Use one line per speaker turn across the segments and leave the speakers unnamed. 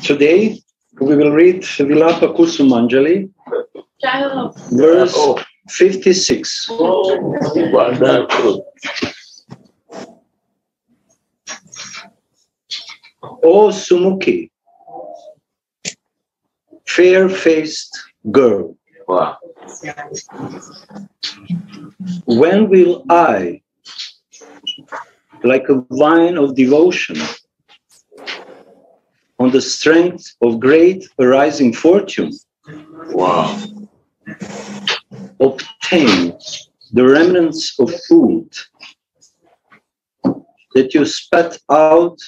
Today we will read Vilapa Kusumanjali, verse 56.
Wonderful.
O Sumukhi, fair faced girl,
Wow.
when will I, like a vine of devotion, on the strength of great arising fortune,
Wow.
obtain the remnants of food that you spat out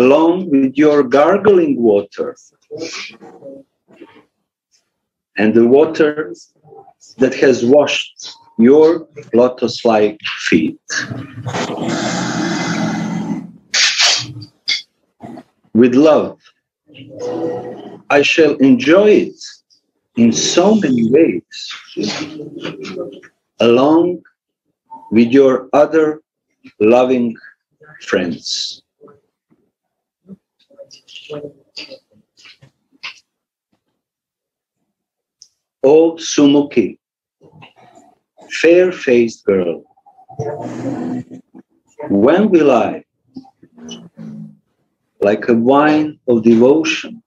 along with your gargling water and the water that has washed your lotus like feet. With love, I shall enjoy it in so many ways, along with your other loving friends. O Sumukhi, fair faced girl, when will I, like a wine of devotion,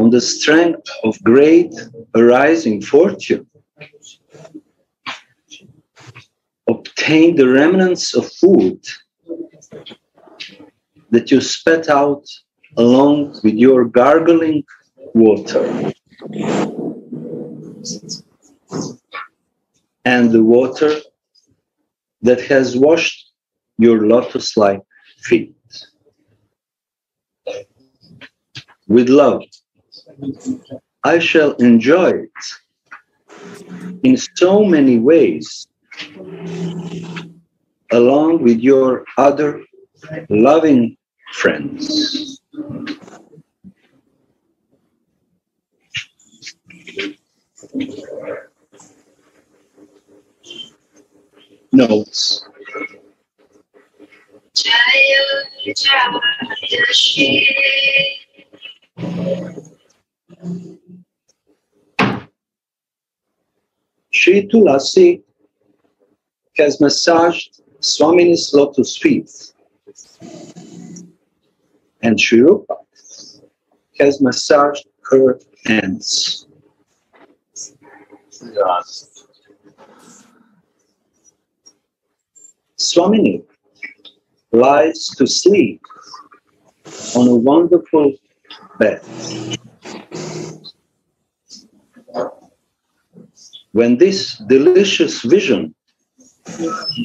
on the strength of great arising fortune, obtain the remnants of food that you spat out along with your gargling water. And the water that has washed your lotus like feet. With love, I shall enjoy it in so many ways, along with your other loving friends. Notes. Sri Tulasi has massaged Swamini's lotus feet, and Sri Rupa has massaged her hands. Swamini lies to sleep on a wonderful bed. When this delicious vision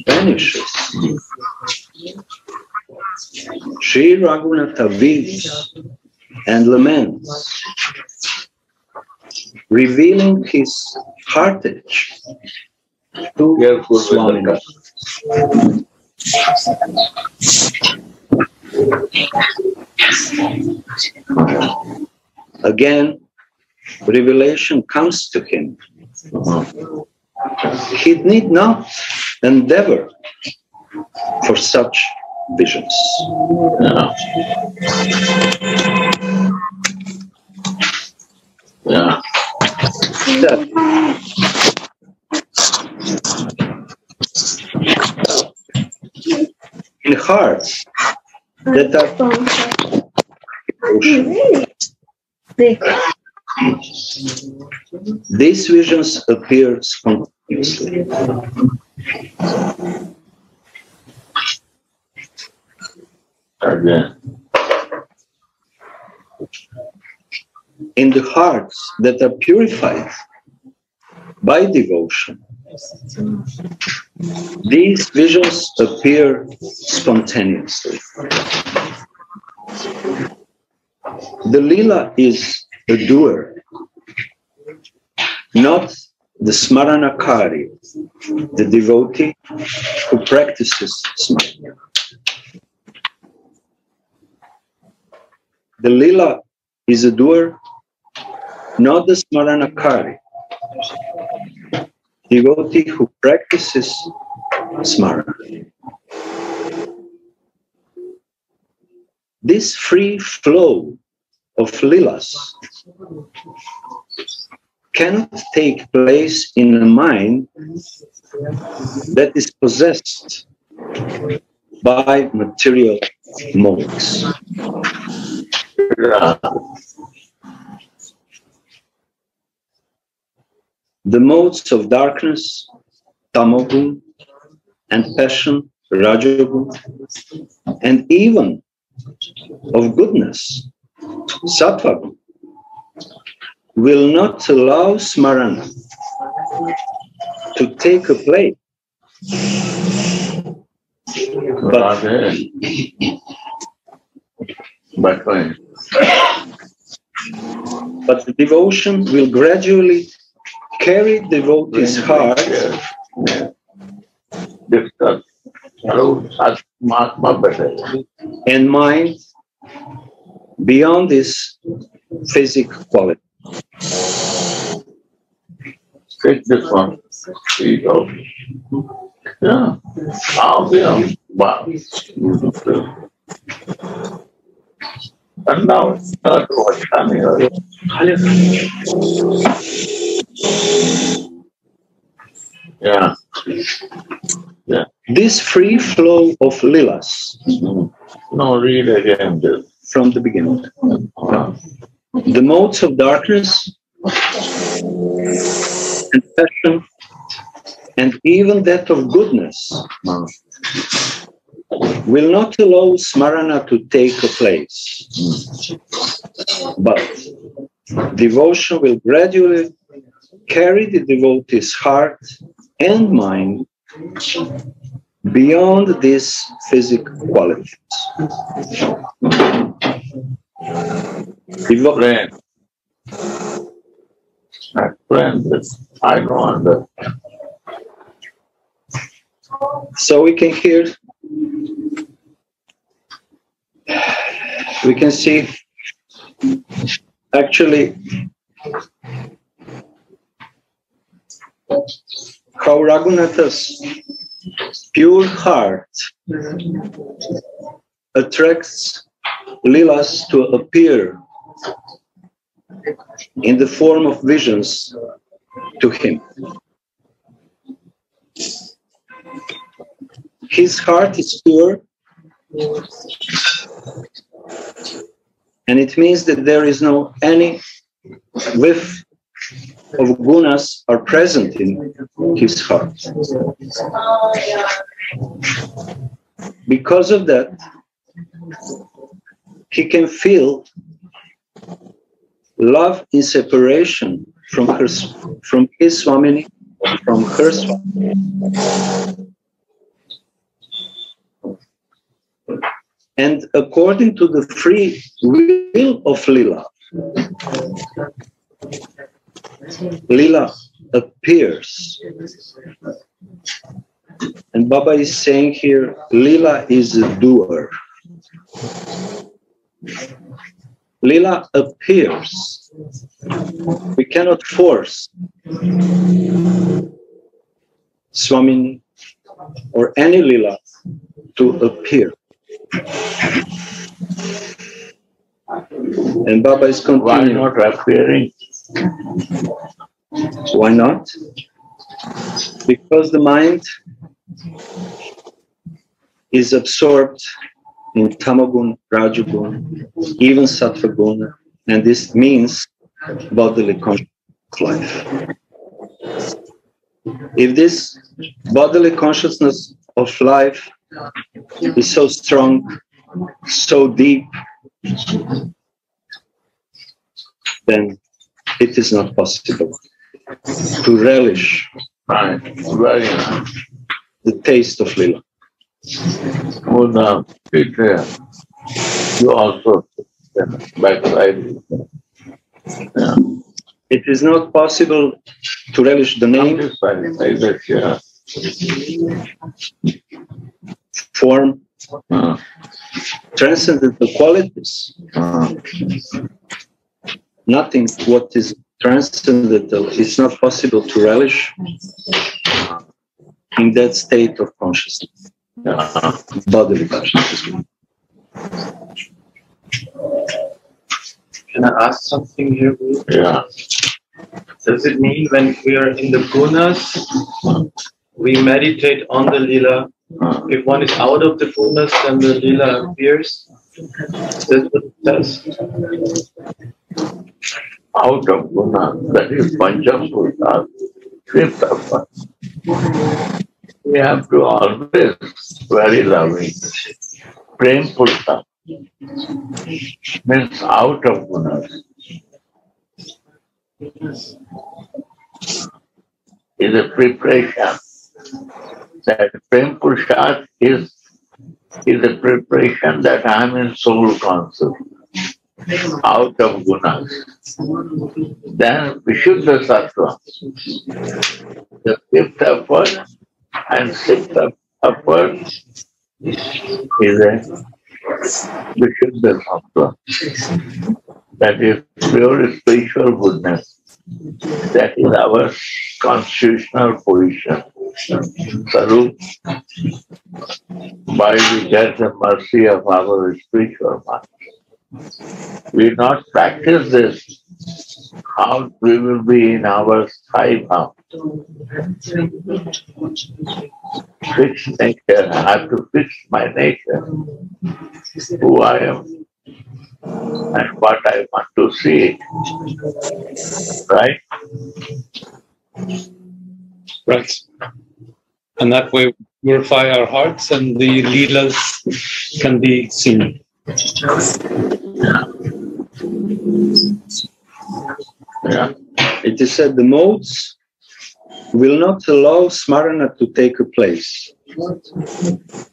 vanishes, Sri Raghunatha weeps and laments, revealing his heartache to Swamini. Again, revelation comes to him. He need not endeavor for such visions.
Yeah. Yeah.
That in hearts that are these visions appear spontaneously.
Again.
in the hearts that are purified by devotion. These visions appear spontaneously. The lila is a doer, not the smaranakari, the devotee who practices smarana. The lila is a doer, not the smaranakari, devotee who practices smarana. this free flow of lilas cannot take place in a mind that is possessed by material modes.
Yeah.
The modes of darkness, tamogun, and passion, rajogun, and even of goodness, sattvagun, will not allow smarana to take a place.
But but when
But the devotion will gradually carry devotee's heart
discuss how such Mahatma better.
and mind beyond this physical quality.
Take this one. See go. Yeah. I'll be on. Wow. And now it's not what's coming. Yeah. Yeah.
This free flow of lilas
No, read again
from the beginning.
Uh,
The modes of darkness and passion, and even that of goodness,
uh,
will not allow smarana to take a place. But devotion will gradually carry the devotee's heart and mind beyond these physical qualities. Devo-
friend. My friend, I understand.
So we can hear, we can see actually how Raghunatha's pure heart attracts Lilas to appear in the form of visions to him. His heart is pure, and it means that there is no any whiff of gunas are present in his heart. Because of that, he can feel love in separation from her, from his Swamini, from her Swamini. And according to the free will of Lila, Lila appears. And Baba is saying here, Lila is a doer. Lila appears. We cannot force Swamini or any Lila to appear. And Baba is continuing.
Why not appearing?
Why not? Because the mind is absorbed in tamagun, rajagun, even sattvagun, and this means bodily conscious life. If this bodily consciousness of life is so strong, so deep, then it is not possible to relish
Right. Very nice.
the taste of Lila.
Well, now, Peter, you also backside. Yeah.
It is not possible to relish the name,
just trying that, yeah.
form,
Uh,
transcendental qualities.
uh,
Nothing what is transcendental is not possible to relish in that state of consciousness,
yeah.
bodily consciousness.
Can I ask something here? Guru?
Yeah.
Does it mean when we are in the gunas, we meditate on the lila?
Uh,
If one is out of the gunas, then the lila appears. What
out of guna, that is Panchapurta, fifth of us. We have to always very loving. Prem Purta means out of gunas. Is a preparation. That Prem Purushat is, is the preparation that I am in soul consciousness, out of gunas. Then Vishuddha Sattva, the fifth effort and sixth effort is a Vishuddha Sattva. That is pure spiritual goodness. That is our constitutional position. Sarup, by the mercy of our spiritual master. We not practice this, how we will be in our high path. Fix nature, I have to fix my nature, who I am, and what I want to see. Right?
Right. And that way purify our hearts and the leelas can be seen.
Yeah.
It is said the modes will not allow smarana to take a place,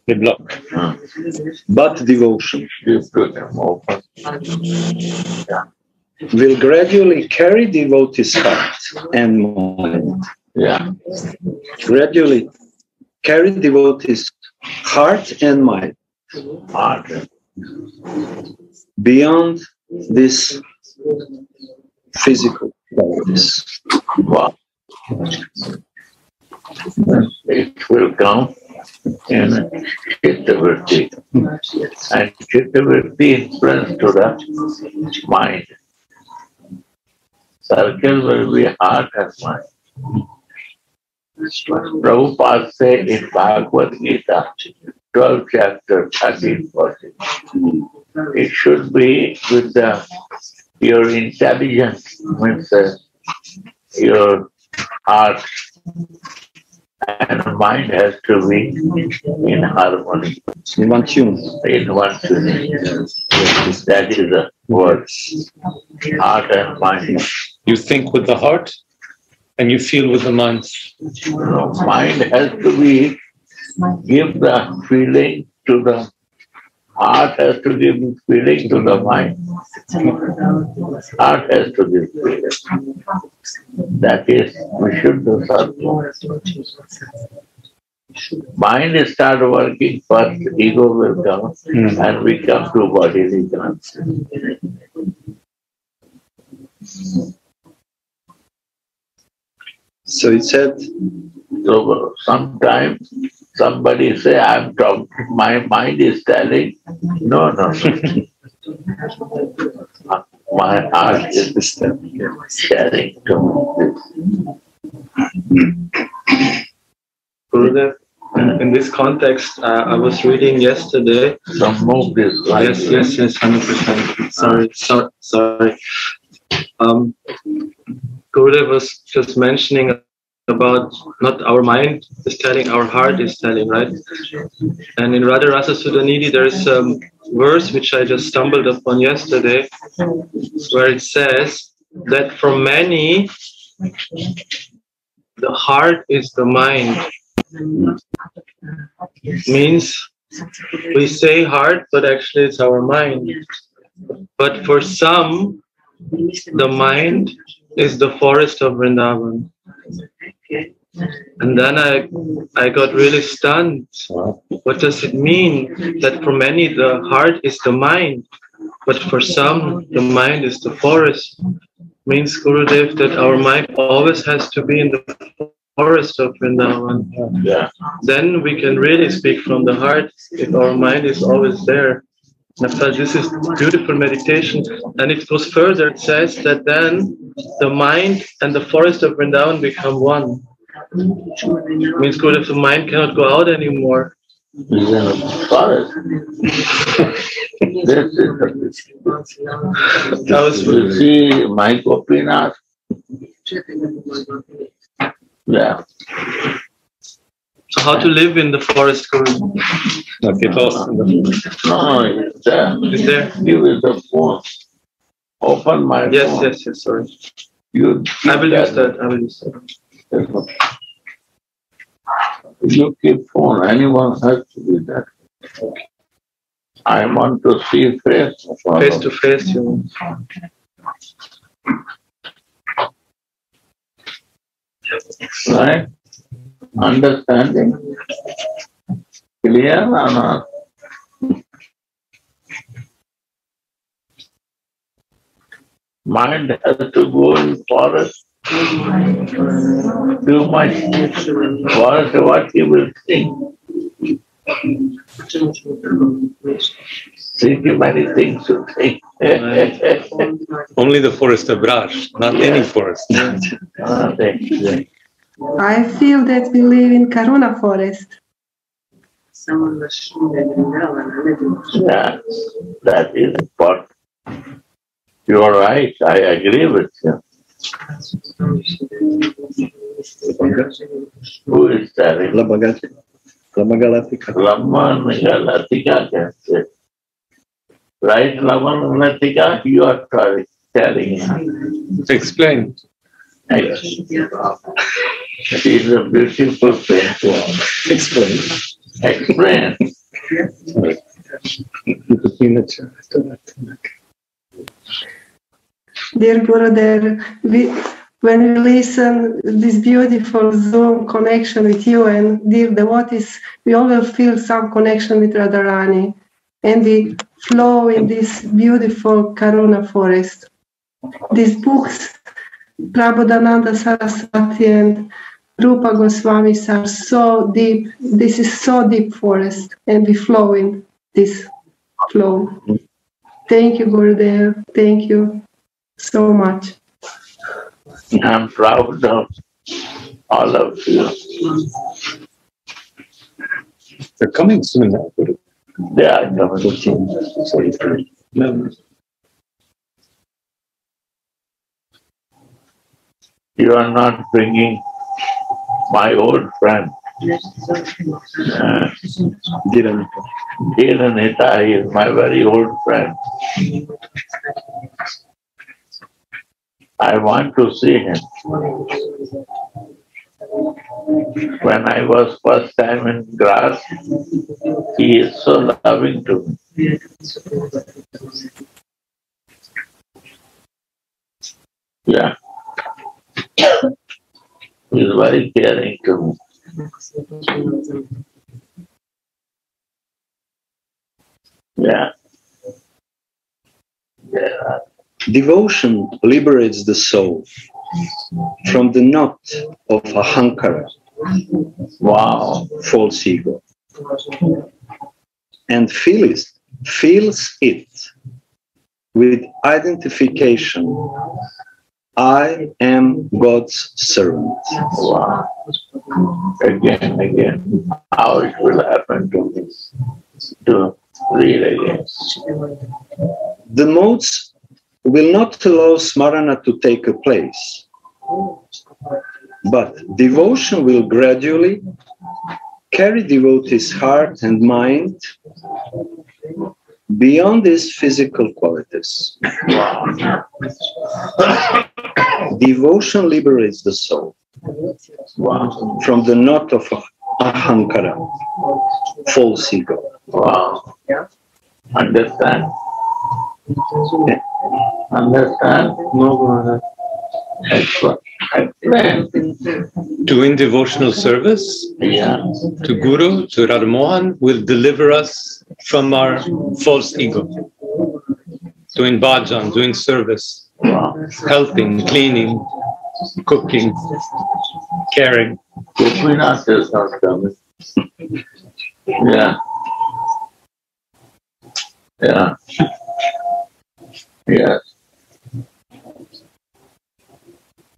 They block.
Uh,
but devotion
them open.
will gradually carry devotee's heart and mind.
Yeah.
Gradually carry devotee's heart and mind
Heart.
beyond this physical qualities.
Wow. It will come in Chittavritti. And Chittavritti influence to the mind. Circle will be heart and mind. Prabhupada say in Bhagavad Gita, 12 chapter, 13, 14. It should be with the your intelligence means uh, your heart and mind has to be in harmony,
In one tune.
in one tuning. That is the word. Heart and mind.
You think with the heart and you feel with the mind.
No, mind has to be give the feeling to the heart has to give feeling to the mind. Heart has to give feeling. That is, we should do something. Mind start working first, ego will come,
Hmm.
and we come to bodily ignorance.
So it said,
So sometimes somebody say, I'm talking, my mind is telling, no, no, no. My heart is sharing to
Gurudev, in in this context, uh, I was reading yesterday.
move this life.
Yes, yes, yes, hundred percent. Sorry, sorry, sorry. Um, Gurudev was just mentioning about not our mind is telling, our heart is telling, right? And in Radha Rasa Sudhanidhi, there is a verse which I just stumbled upon yesterday, where it says that for many, the heart is the mind. Means we say heart, but actually it's our mind. But for some, the mind is the forest of Vrindavan. And then I, I got really stunned. What does it mean that for many the heart is the mind, but for some the mind is the forest? Means Gurudev that our mind always has to be in the forest of Vrindavan.
Yeah,
Then we can really speak from the heart if our mind is always there. I felt this is beautiful meditation. And it goes further. It says that then the mind and the forest of Vrindavan become one. It Means good if the mind cannot go out anymore.
He's in a forest. this is
That was
You see, yeah,
so how to live in the forest, Guru?
Not get lost in the
no, it's there.
Is there?
Give it the phone. Open my
Yes,
phone.
yes, yes, sorry.
You
I will use that. I will use that.
You keep phone, anyone has to be that. I want to see face.
Face to face, you know.
Right? Understanding? Clear or not? Mind has to go in forest. Too much forest, what he will think. Think many things to think.
Only the forest of Raj, not any forest.
Ah, Nothing.
I feel that we live in Karuna forest.
Yeah, that is important. You are right, I agree with you. Who is telling?
Labagati. Labagalatika.
Laman Latika can say. Right, Laman Latika, you are telling him.
Explain.
It is a beautiful painting.
Explain.
Explain.
Dear Gurudev, we, when we listen this beautiful Zoom connection with you and dear devotees, we always feel some connection with Radharani and we flow in this beautiful Karuna forest. These books, Prabodhananda Saraswati and Rupa Goswami are so deep. This is so deep forest and we flow in this flow. Thank you, Gurudev. Thank you so much.
I'm proud of all of you.
They're coming soon now. Guru.
They are coming.
Sorry. No.
You are not bringing my old friend. Uh. Dhiranita is my very old friend. I want to see him. When I was first time in grass, he is so loving to me. Yeah. He is very caring to me. Yeah. Yeah.
Devotion liberates the soul from the knot of a ahankara,
Wow.
false ego, and feels, fills it with identification. I am God's servant.
Wow. Again, again. How it will happen to me. To read again.
The modes will not allow smarana to take a place, but devotion will gradually carry devotee's heart and mind beyond these physical qualities. Devotion liberates the soul from the knot of ahankara, false ego.
Wow. Understand? Understand?
No, Gurudev.
Excellent.
Doing devotional service
Yeah.
to Guru, to Radhamohan, will deliver us from our false ego. Doing bhajan, doing service,
Wow.
helping, cleaning, cooking, caring.
Yeah. Yeah. Yes.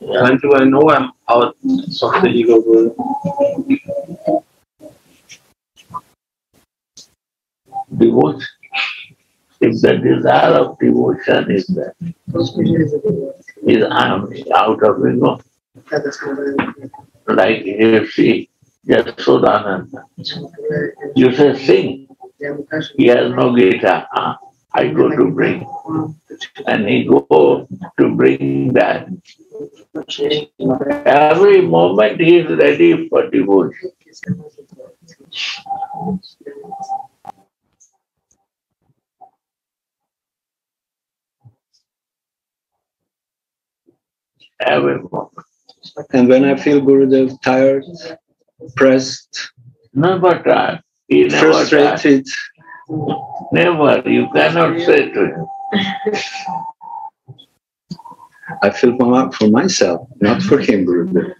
Do I know I'm out of the ego world?
Devotion. If the desire of devotion is there, is I'm out of ego. Like you see, Yasodhananda. You say sing. He has no guitar. Ah, I go to bring. And he go to bring that. Every moment he is ready for devotion. Every moment.
And when I feel Gurudev tired, pressed,
Never try. He never try.
frustrated,
Never. You cannot say to him.
I feel for, for myself, not for him, Gurudev.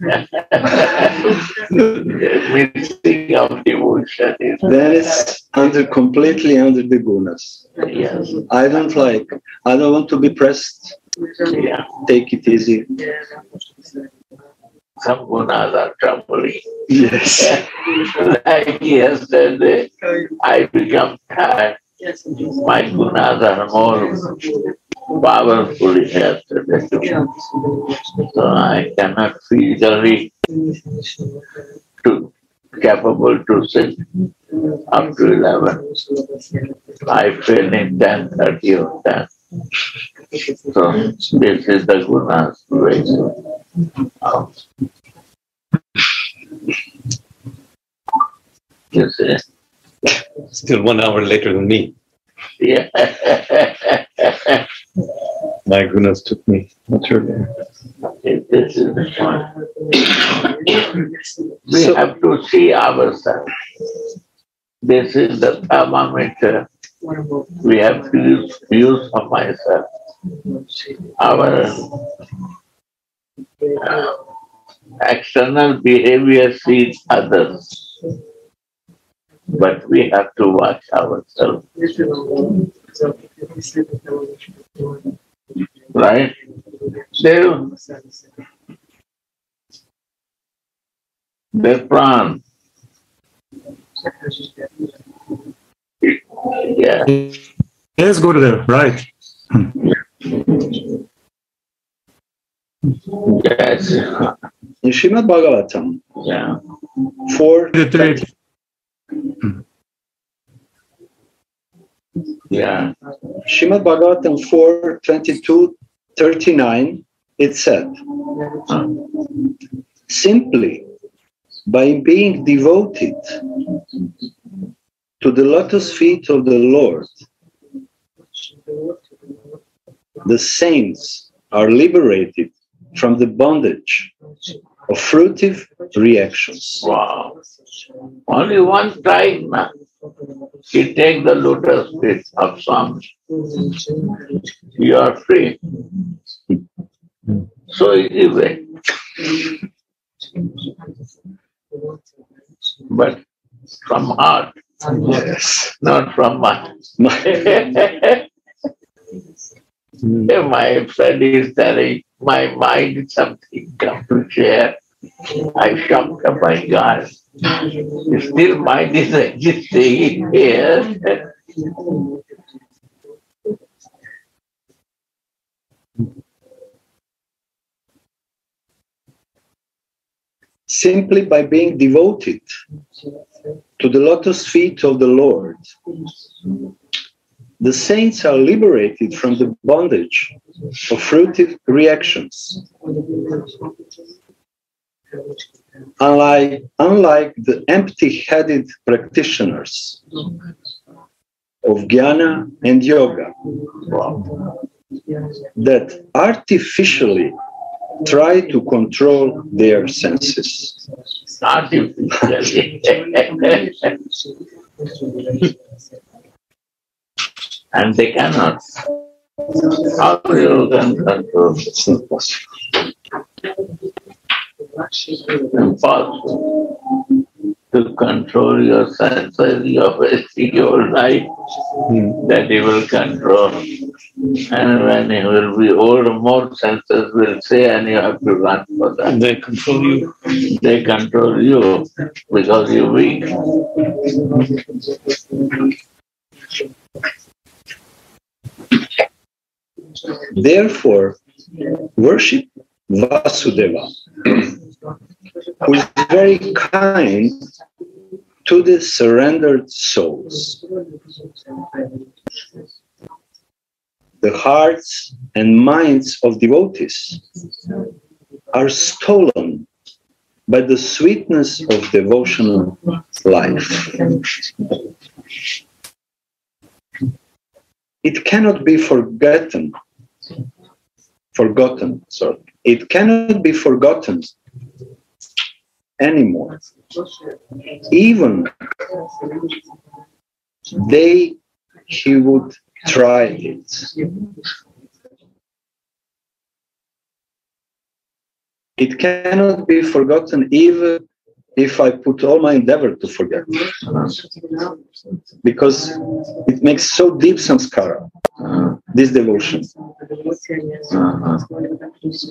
the missing of devotion is
under completely under the gunas.
yes,
I don't like, I don't want to be pressed.
yeah.
Take it easy.
Some gunas are troubling.
Yes.
like yesterday, I become tired. My gunas are more powerful yesterday. So I cannot physically to capable to sit up to eleven. I fell in ten thirty or ten. So this is the gunas way. Of- You?
Still one hour later than me.
Yeah.
My goodness took me much earlier.
This is the point. We
So-
have to see ourselves. This is the thermometer we have to use, use for myself. Our external behavior sees others. But we have to watch ourselves, right? They, they plan. Yeah,
Yes, Gurudev, right.
yes,
In Srimad Bhagavatam,
yeah.
4,
The three-
Yeah,
Srimad Bhagavatam 4, 22, 39, it said, simply by being devoted to the lotus feet of the Lord, the saints are liberated from the bondage of fruitive reactions.
wow. Only one time. He take the lotus feet of Swami. You are free. So easy way. But from heart,
Yes.
not from mind.
My-
My friend is telling my mind is something come to share. I shocked oh my God. Still mind is existing here.
simply by being devoted to the lotus feet of the Lord, the saints are liberated from the bondage of fruitive reactions. Unlike, unlike the empty headed practitioners of jnana and yoga that artificially try to control their senses.
And they cannot.
It's not possible.
Impossible. to control your senses, you're wasting your life
Hmm.
that he will control. And when he will be old, more senses will say, and you have to run for that.
They control you.
They control you because you're weak.
Therefore, worship Vasudeva, who is very kind to the surrendered souls. The hearts and minds of devotees are stolen by the sweetness of devotional life. It cannot be forgotten forgotten. Sorry, it cannot be forgotten anymore. Even they he would try it. It cannot be forgotten even if I put all my endeavor to forget, because it makes so deep samskara, this devotion.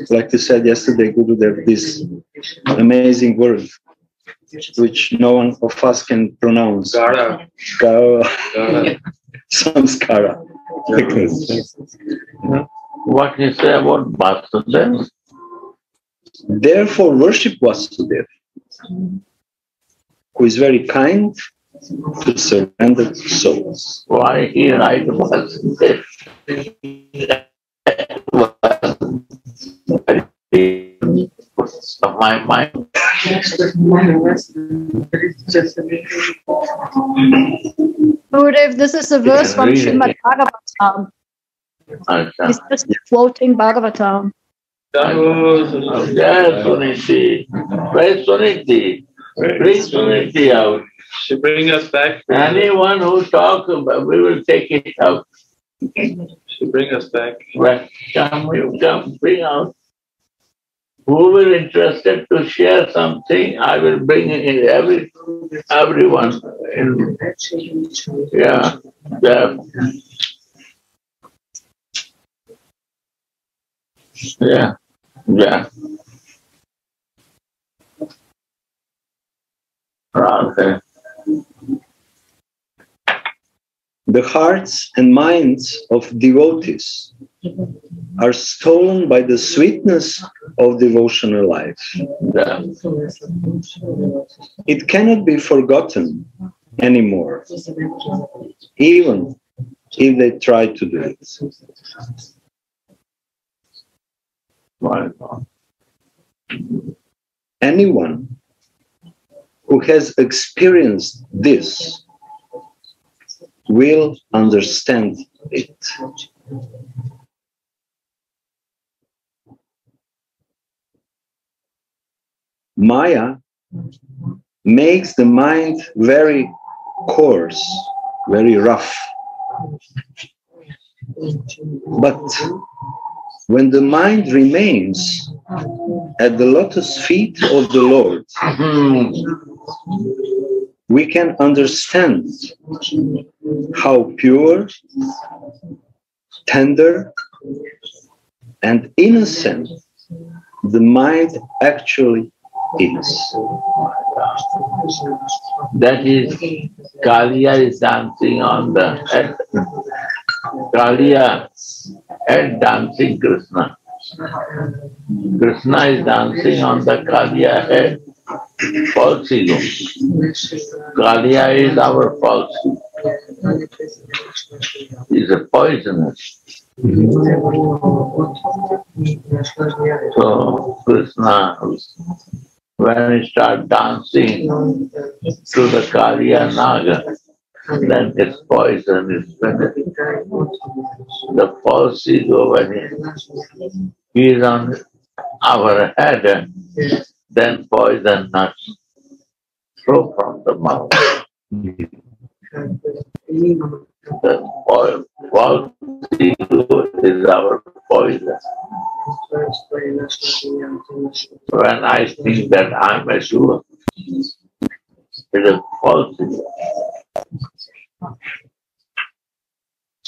Like you said yesterday, Guru, there this amazing word which no one of us can pronounce.
Gara. Gara.
Samskara.
What you say about Vasudeva?
Therefore, worship Vasudeva, who is very kind to surrendered souls.
Why he and write Vasudeva? My mind
Gurudev, this is a verse from
read.
Srimad Bhagavatam.
Acha.
He's just quoting Bhagavatam.
Yes, Suniti. Where's Suniti? Bring Suniti out.
She bring us back.
Anyone who talk about, we will take it out.
She bring us back.
Well, come, you come, bring out. Who will interested to share something, I will bring in every, everyone. in. Yeah, yeah. Yeah, yeah. Okay.
The hearts and minds of devotees are stolen by the sweetness of devotional life.
Yeah.
It cannot be forgotten anymore, even if they try to do it. Anyone who has experienced this will understand it. Maya makes the mind very coarse, very rough. But when the mind remains at the lotus feet of the Lord, we can understand how pure, tender, and innocent the mind actually is.
That is, Kaliya is dancing on the. Kalia head dancing Krishna. Krishna is dancing on the Kalia head. False ego. Kalia is our false ego. Is a poisonous. So Krishna, when he start dancing to the Kaliya Naga, then its poison is finished. The false ego, when he, is on our head, then poison nuts flow from the mouth. The false ego is our poison. When I think that I'm a Shiva, it is false ego.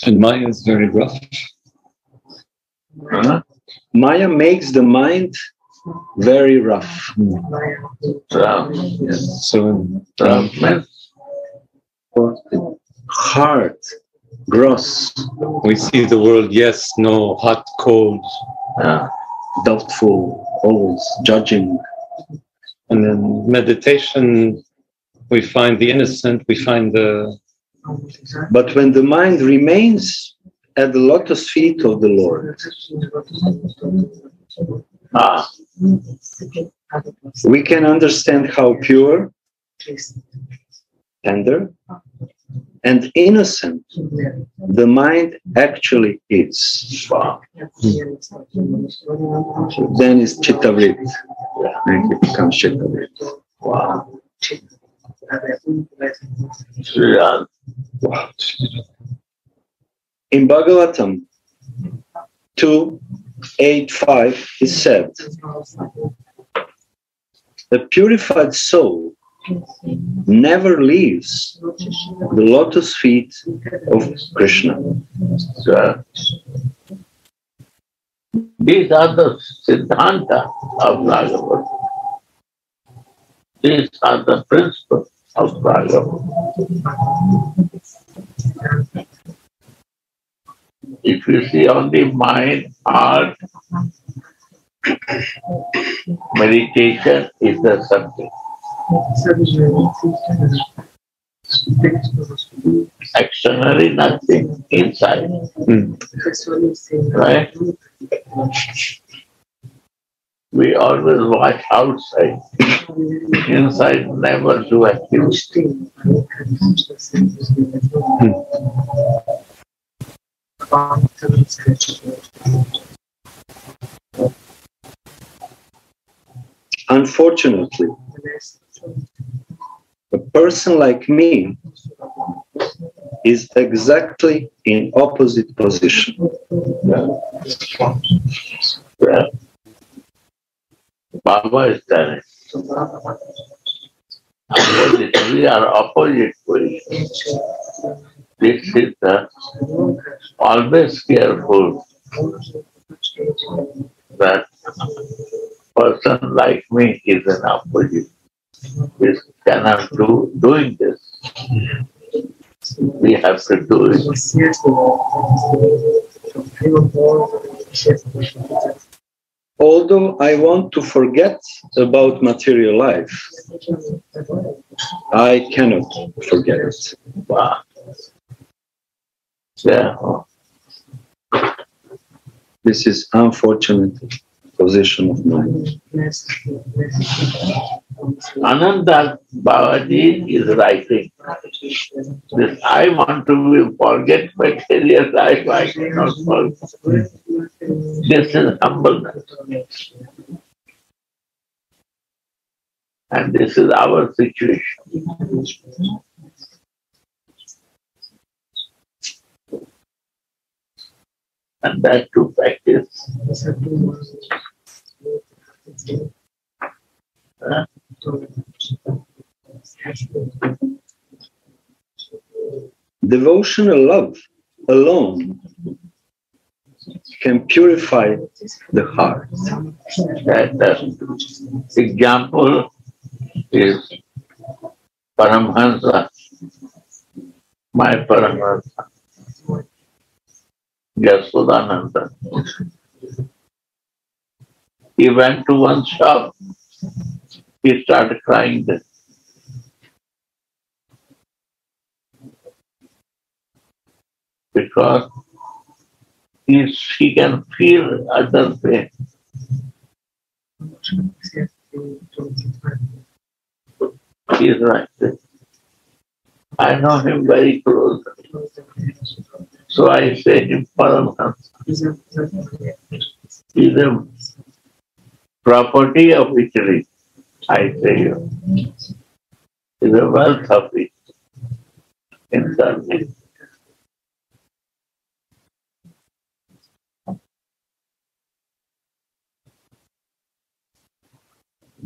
And Maya is very rough.
Huh?
Maya makes the mind very rough.
Rough, yes.
So
Rough means
hard, gross,
we see the world, yes, no, hot, cold.
uh,
doubtful, always judging.
And then meditation, we find the innocent, we find the
But when the mind remains at the lotus feet of the Lord,
ah,
we can understand how pure, tender, and innocent the mind actually is.
wow.
Then it's chittavrit. And it becomes chittavrit.
Wow.
In Bhagavatam 2 8 5 is said, A purified soul never leaves the lotus feet of Krishna.
So, these are the Siddhanta of Bhagavad. These are the principles of Bhagavad. If you see only mind, art, meditation is the subject. Externally, nothing. Inside, hmm. right? We always watch outside. Inside, never do activity.
Unfortunately, a person like me is exactly in opposite position.
Yeah. Baba is telling. Opposite. We are opposite position. This is the always careful that person like me is an opposite. We cannot do doing this. We have to do it.
Although I want to forget about material life, I cannot forget it.
Wow. Yeah.
This is unfortunate position of mind.
Ananda Babaji is writing. This I want to forget material life, I cannot forget. This is humbleness. And this is our situation. And that to practice. Huh?
Devotional love alone can purify the heart.
That, example is Paramhansa, my Paramhansa, Yasudananda. He went to one shop, he started crying there. Because he, he can feel other pain. He's right. I know him very close. So I say him Paramahansa. He's a property of Italy, I say you. He's a wealth of it. In Turkey.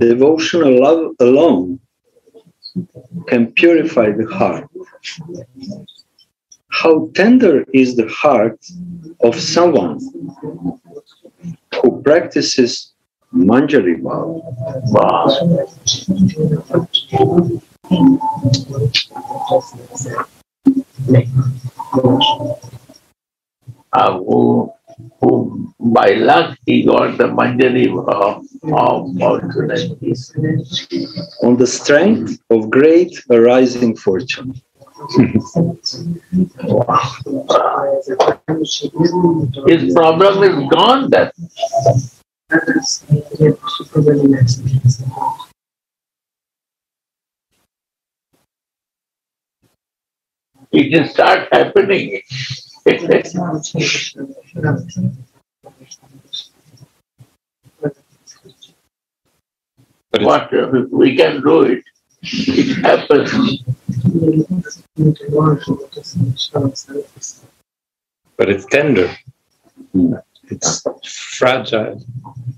Devotional love alone can purify the heart. How tender is the heart of someone who practices Manjari Bhav.
Who, who by luck he got the Manjari of, of fortunates.
on the strength of great arising fortune.
His problem is gone then. It will start happening.
But
What we can do it. It happens.
but it's tender. It's fragile.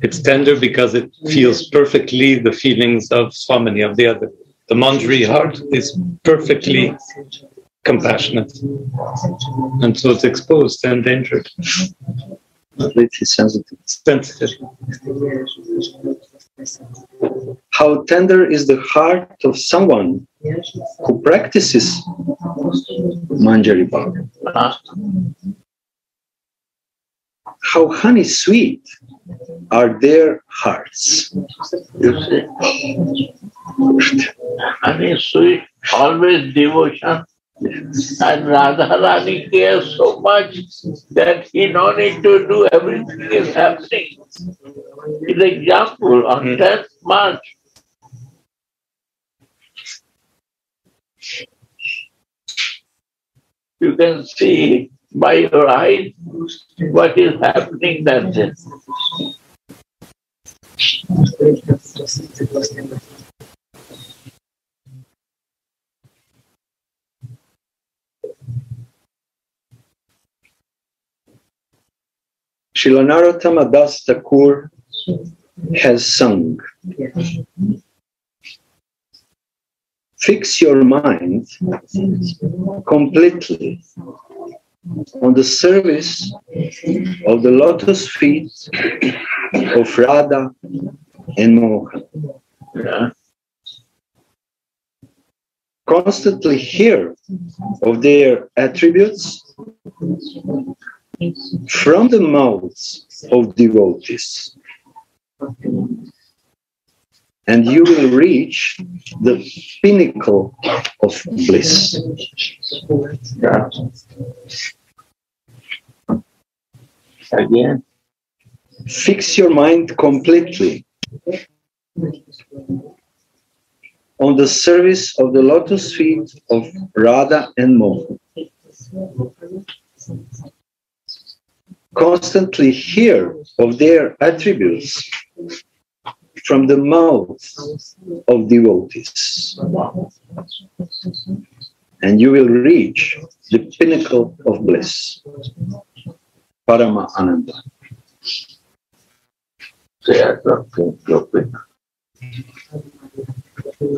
It's tender because it feels perfectly the feelings of Swamini, of the other. The Manjari heart is perfectly compassionate. And so it's exposed and endangered,
Completely sensitive.
sensitive.
How tender is the heart of someone who practices Manjari Bhav.
Uh,
How honey sweet are their hearts.
you see. And it's sweet, always devotion. And Radharani cares so much that he no need to do everything is happening. It's example on hmm. 10th March. You can see by your eyes what is happening that's
Srila Narottama Das Thakur has sung. Fix your mind completely on the service of the lotus feet of Radha and Mohan. Constantly hear of their attributes from the mouths of devotees. And you will reach the pinnacle of bliss.
Yeah. Again,
Fix your mind completely on the service of the lotus feet of Radha and Mohan. Constantly hear of their attributes from the mouths of devotees. And you will reach the pinnacle of bliss, Parama Ananda.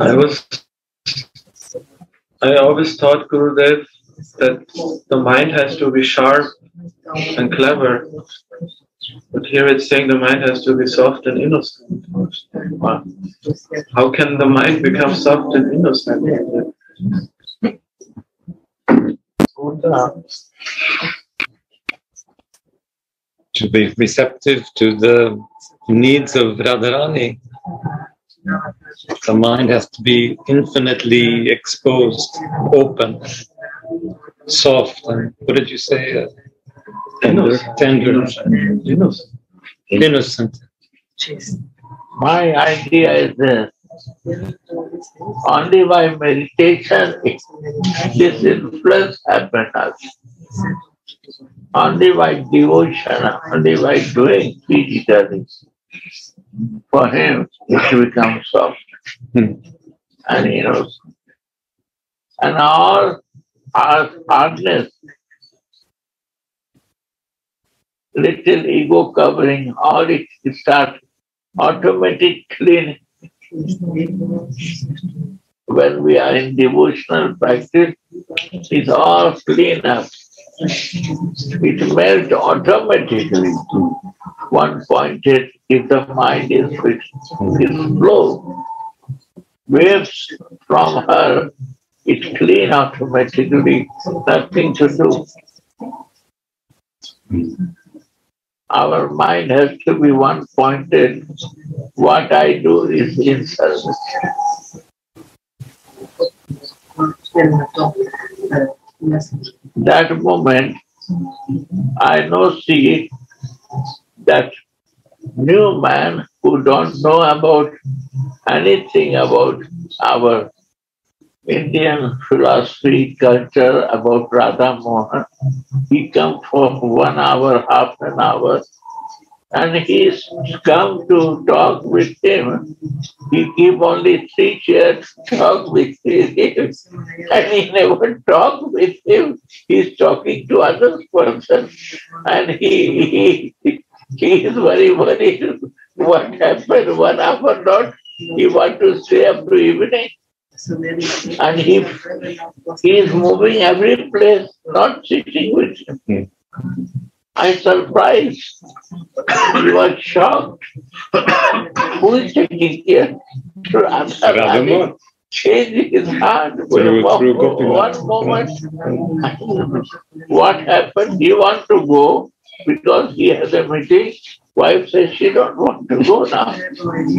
I was, I always thought Gurudev that the mind has to be sharp and clever, but here it's saying the mind has to be soft and innocent. How can the mind become soft and innocent?
To be receptive to the needs of Radharani. The mind has to be infinitely exposed, open, soft, and what did you say? Uh, tender, tender,
Innocent.
innocent.
My idea is this. Only by meditation this influence happens. Only by devotion, only by doing physically. For him, it becomes soft
Hmm.
and innocent. And all our hardness, little ego covering, all it starts automatically when we are in devotional practice, it's all clean up. It melts automatically. One point is if the mind is is flow. Waves from her, it's clean automatically, nothing to do. Our mind has to be one pointed. What I do is in service. That moment, I know see that new man who don't know about anything about our Indian philosophy, culture, about Radha Mohan. He come for one hour, half an hour, and he's come to talk with him. He keep only three chairs talk with him, and he never talk with him. He's talking to other person, and he he, he is very worried. What happened? One hour not. He want to stay up to evening. And he, he is moving every place, not sitting with him. I surprised. He was shocked. Who is taking care?
Radha Mohan.
Change his heart.
Through-
One
through
moment. What happened? He want to go because he has a meeting. Wife says she don't want to go now.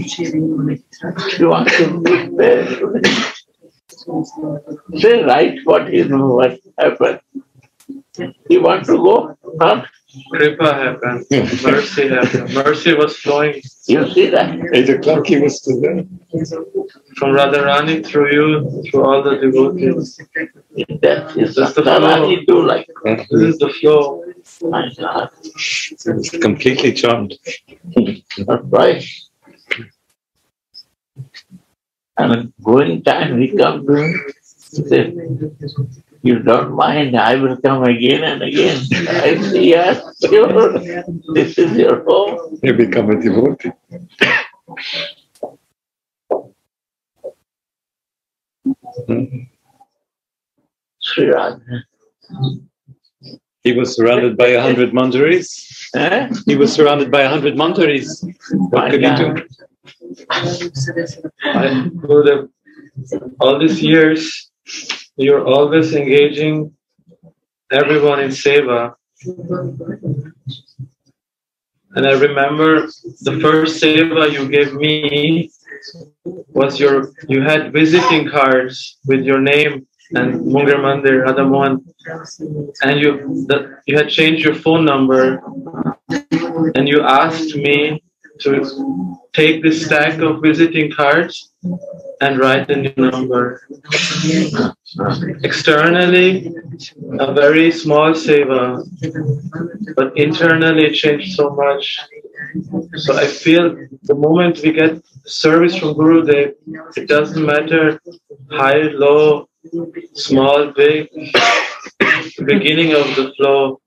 She wants to be there. Say right what is what happened. He want to go, not
Kripa happened. Mercy happened. Mercy was flowing
you see that.
Eight o'clock he was still there.
from Radharani through you, through all the devotees.
That is
That's the
Radharani do like
This is the flow.
my God.
It's completely charmed.
That's right. And going time we come to me, he said, you don't mind, I will come again and again. I said, yes, sure. This is your home.
You become a devotee.
Sri Radha.
He was surrounded by a hundred manjaris.
Eh?
He was surrounded by a hundred manjaris. What could he do?
I Gurudev, all these years, you're always engaging everyone in seva. And I remember the first seva you gave me was your you had visiting cards with your name and Munger Mandir, and you that you had changed your phone number and you asked me to take this stack of visiting cards and write a new number. Externally, a very small seva, but internally it changed so much. So I feel the moment we get service from Guru it doesn't matter high, low, small, big, the beginning of the flow.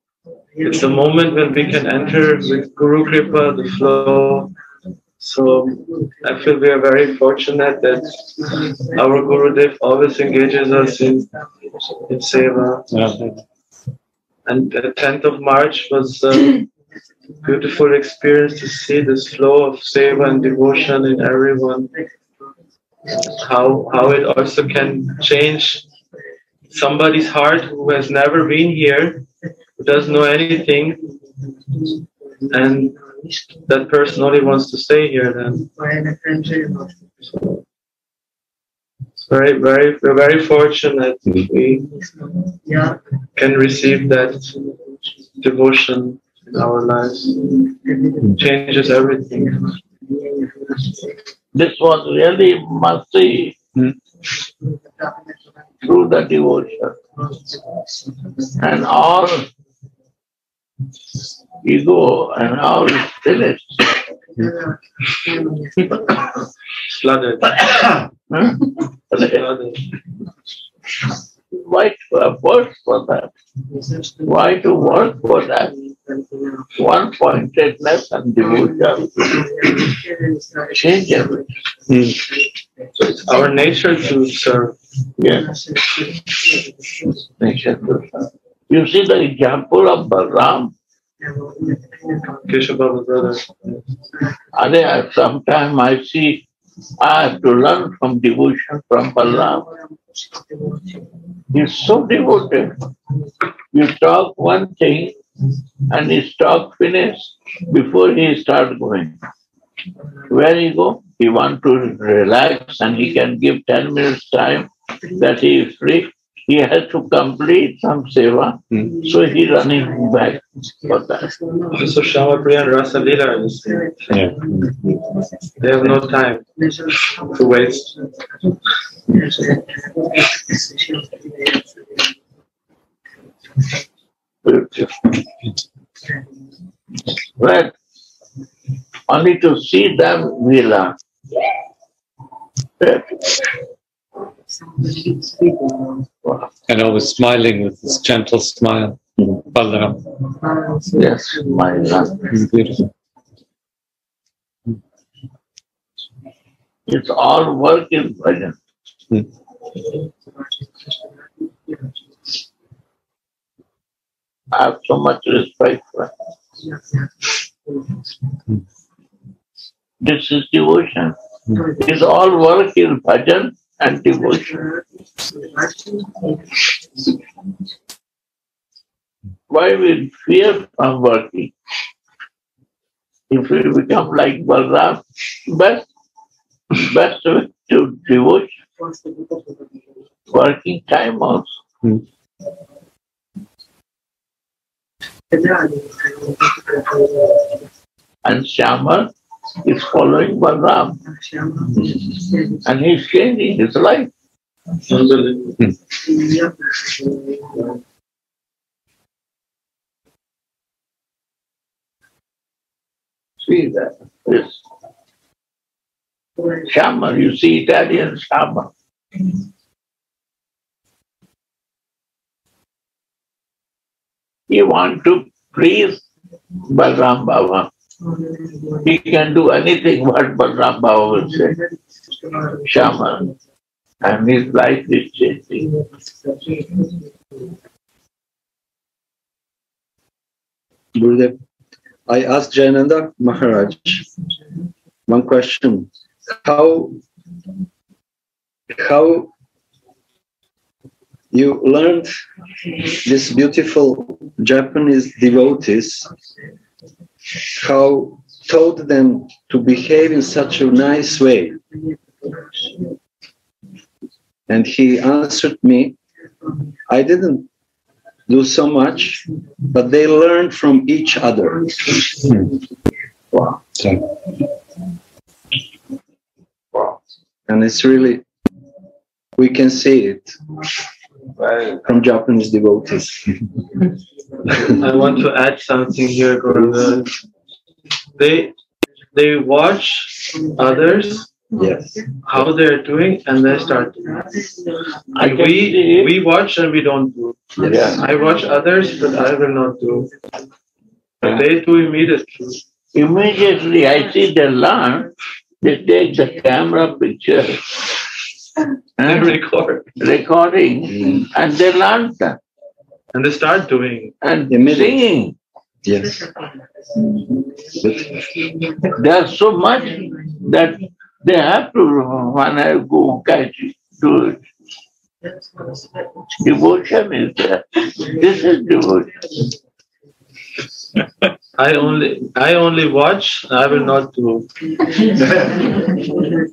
It's the moment when we can enter with Guru Kripa, the flow. So I feel we are very fortunate that our Guru Dev always engages us in, in seva. Yeah. And the 10th of March was a beautiful experience to see this flow of seva and devotion in everyone. How, how it also can change somebody's heart who has never been here, who doesn't know anything, and that person only wants to stay here then. It's very, very, we're very fortunate if we can receive that devotion in our lives. It changes everything.
This was really mercy hmm? through the devotion. And all ego and all is finished.
Flooded.
Huh? Why to work for that? Why to work for that? One pointedness and devotion change everything. Hmm.
So it's our nature to serve.
Yes. Nature to serve. You see the example of Balram.
Kesha Baba brother.
Are there sometime I see I have to learn from devotion from Balram. He's so devoted. You talk one thing and his talk finished before he start going. Where he go? He want to relax and he can give 10 minutes time that he is free. He has to complete some seva. So he running back for that.
Also Shama Priya and Rasa Leela is
Yeah.
they have no time to waste.
But only to see them we learn.
And always smiling with this gentle smile.
Yes, my learn.
Mm, beautiful.
It's all work in bhajan. Mm. I have so much respect for mm. This is devotion. It's all work in bhajan and devotion. Why we fear from working? If we become like Balram, best, best way to devotion. Working time also. And Shama is following Balram hmm. and he's changing his life. See that? This Shama, you see Italian Shama. He want to please Balram Baba. He can do anything what Balram Baba will say. Shama. And his life is changing.
Gurudev, I asked Jayananda Maharaj one question. How how you learned this beautiful Japanese devotees, how taught them to behave in such a nice way. And he answered me, I didn't do so much, but they learned from each other. Hmm. Wow. Wow. And it's really, we can see it from Japanese devotees.
I want to add something here, Gauranga. They they watch others
yes.
how they're doing and they start doing.
I
And we we watch and we don't do.
Yeah.
I watch others, but I will not do. But they do immediately.
Immediately I see they learn, they take the camera picture
They
and
record
recording mm. and they learn that
and they start doing.
and singing.
Yes. But
There's so much that they have to when I go catch it, do it. Devotion is there. This is devotion.
I only I only watch. I will not do.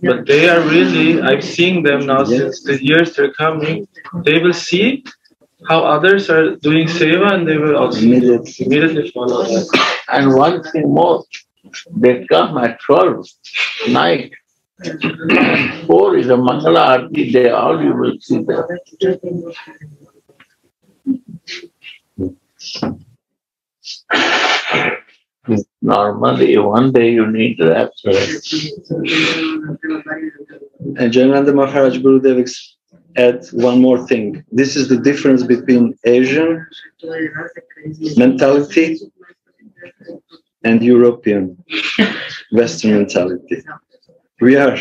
but they are really. I'm seeing them now since the years they're coming. They will see how others are doing mm-hmm. seva, and they will also
Immediately.
immediately follow that.
And one thing more, they come at 12 night. And four is a Mangala Arti, they all you will see there. Normally, one day you need rest.
And Jayananda Maharaj Gurudev ex- add one more thing. This is the difference between Asian mentality and European Western mentality. We are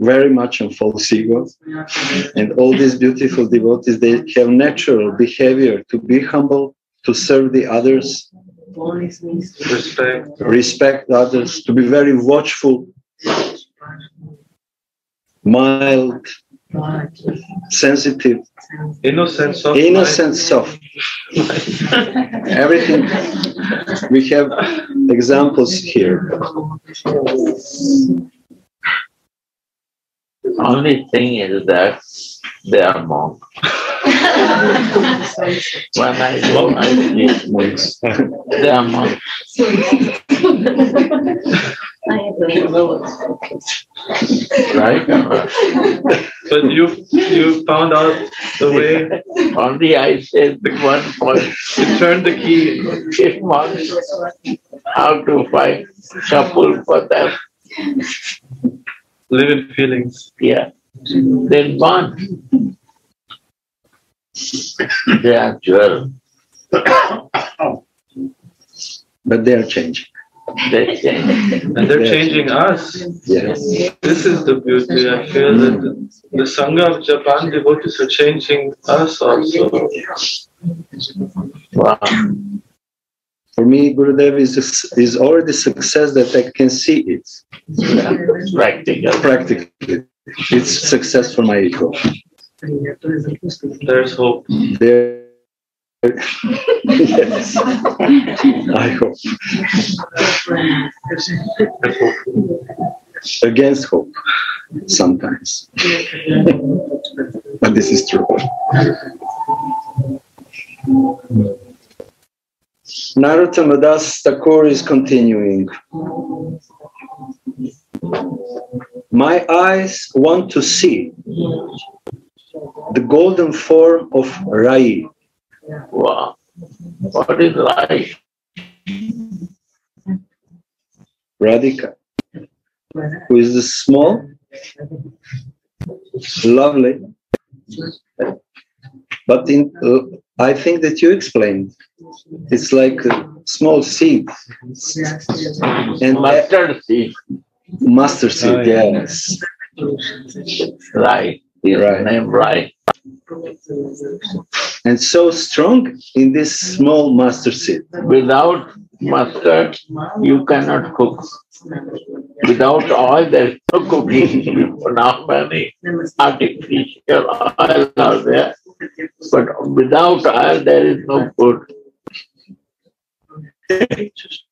very much on false ego. And all these beautiful devotees, they have natural behavior to be humble, to serve the others,
Respect.
respect others, to be very watchful, mild, sensitive,
Innocent, soft.
innocent, soft. Everything. We have examples here.
Only thing is that they are monk. When I go, I see monks. They are monks. Right? or not?
But you you found out the way
Only I said the one point.
to turn the key.
If monks, how to find couple for them?
Live in feelings.
Yeah. Then one. They are jewel.
But they are changing.
They change.
And they're changing us.
Yes.
This is the beauty. I feel that the, the Sangha of Japan devotees are changing us also.
Wow.
For me, Gurudev is, is already success that I can see it
Yeah. Practical.
practically. It's success for my ego.
There's hope.
There, yes, I hope. Against hope, sometimes. but this is true. Narottam Das Thakur is continuing. My eyes want to see the golden form of Rai,
Wow. What is life?
Radhika, who is the small, lovely, but in, uh, I think that you explained. It's like a small seed and a-
Mustard seed.
mustard seed.
Oh, yeah.
Yes,
Right. His
Right.
name right.
And so strong in this small mustard seed.
Without mustard, you cannot cook. Without oil, there's no cooking. Now many artificial oil are there, but without oil, there is no food.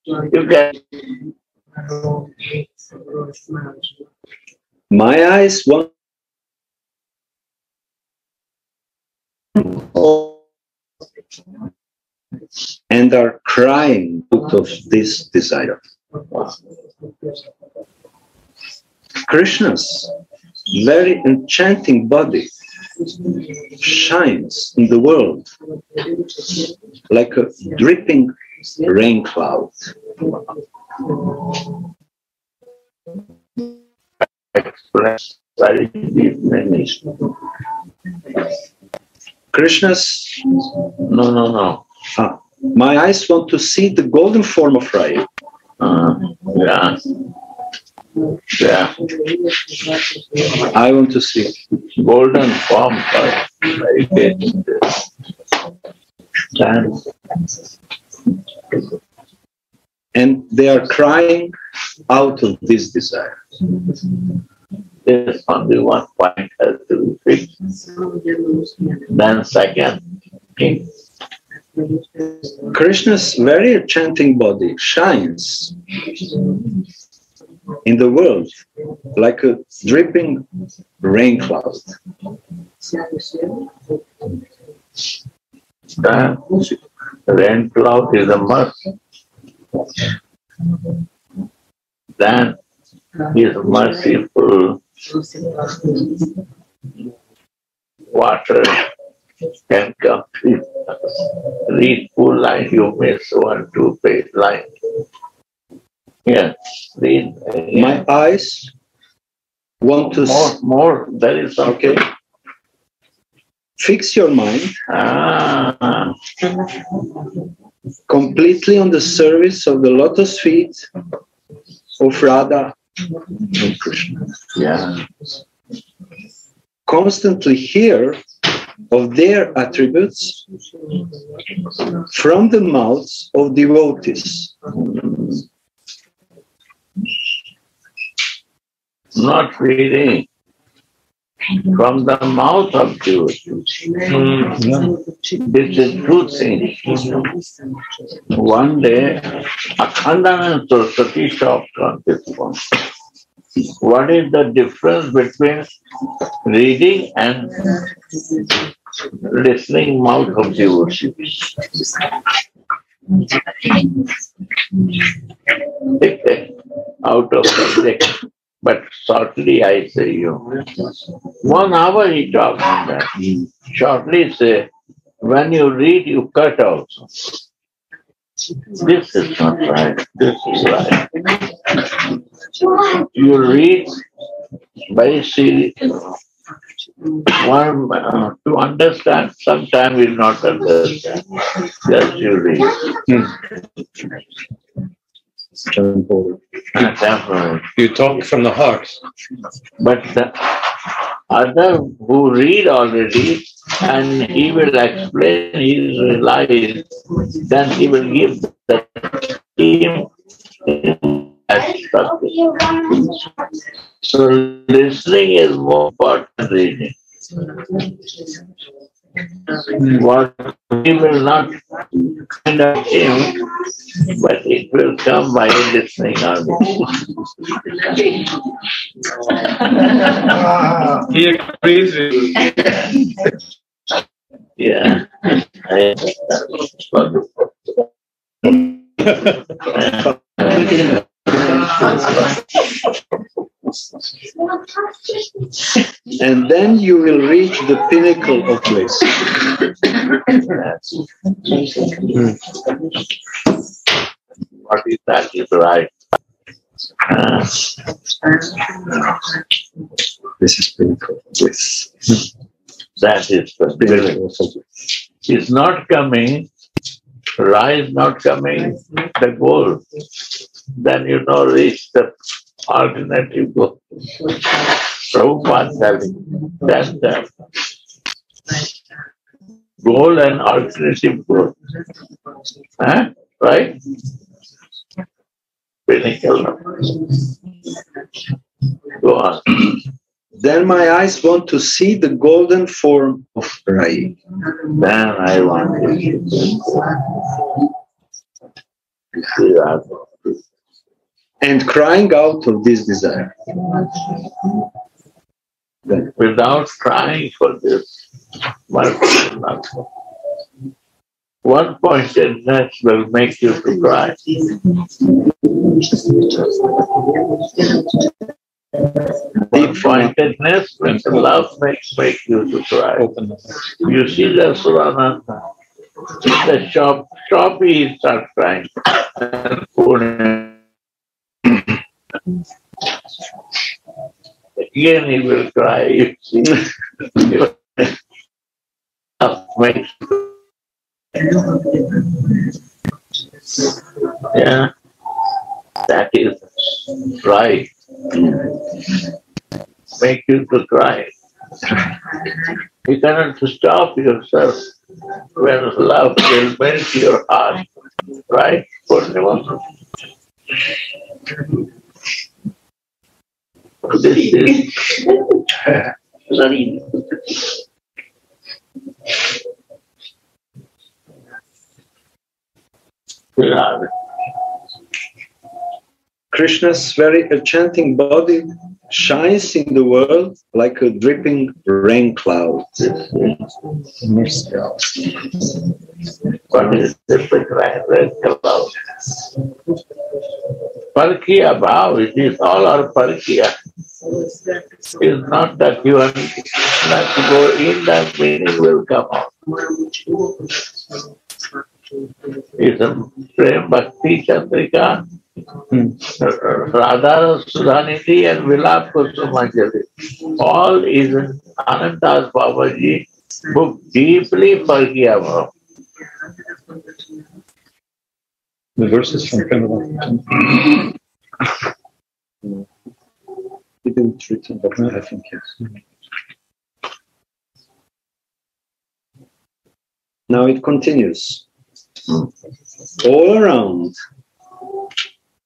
You can
My eyes want and are crying out of this desire. Krishna's very enchanting body shines in the world like a dripping rain cloud.
express very deep.
Krishna's,
No, no, no.
ah, my eyes want to see the golden form of Raya.
Uh, yeah. Yeah.
I want to see.
Golden form. And
And they are crying out of this desire.
There's only one point to be fixed. Then second
Krishna's very enchanting body shines in the world like a dripping rain cloud.
then rain cloud is a must. Then is merciful water can come. Read full line, you miss one, two page line. Yeah, read.
My eyes want to
more, more, there is
okay. Fix your mind
Ah,
completely on the service of the lotus feet of Radha Krishna.
Yeah.
Constantly hear of their attributes from the mouths of devotees.
Not reading. From the mouth of devotees. Mm-hmm. This is true thing. One day, Akhandanand Saraswati talked on this one. What is the difference between reading and listening mouth of devotees? Out of subject. But shortly I say you. One hour he talked on that. Shortly say, when you read, you cut also. This is not right. This is right. You read very serious. One uh, to understand, sometimes will not understand. Just you read. Temporary.
You talk from the heart.
But the other who read already and he will explain his life, then he will give the team. So listening is more important than reading. What he will not kind of him, but it will come by listening only.
He agrees with you.
Yeah.
And then you will reach the pinnacle of bliss.
What is that is right.
This is pinnacle of bliss.
that is the
Pinnacle of bliss.
is not coming, rise not coming, the goal. Then you know reach the alternative goal. Prabhupada telling that the goal and alternative goal. Huh? Right? Go on.
Then my eyes want to see the golden form of Rai.
Then I want to see that.
And crying out of this desire.
Without crying for this, one. One pointedness will make you to cry. Deep pointedness the love makes make you to cry. You see the Surananda, the shop, shop he start crying. And. Again he will cry. Yeah, that is right. Make you to cry. You cannot stop yourself when love will melt your heart. Right? This is Yeah.
Krishna's very enchanting body shines in the world like a dripping rain cloud.
What is right, red cloud? पर किया भाव it is all और पर किया। Is not the cure let go in the meaning will come out इस Prem Bhakti Chandrika Radha Sudha Nidhi and विलाप को all is Anand Baba ji book deeply पर किया भाव
The verses from Prema
didn't written, but I think yes. Now it continues. All around,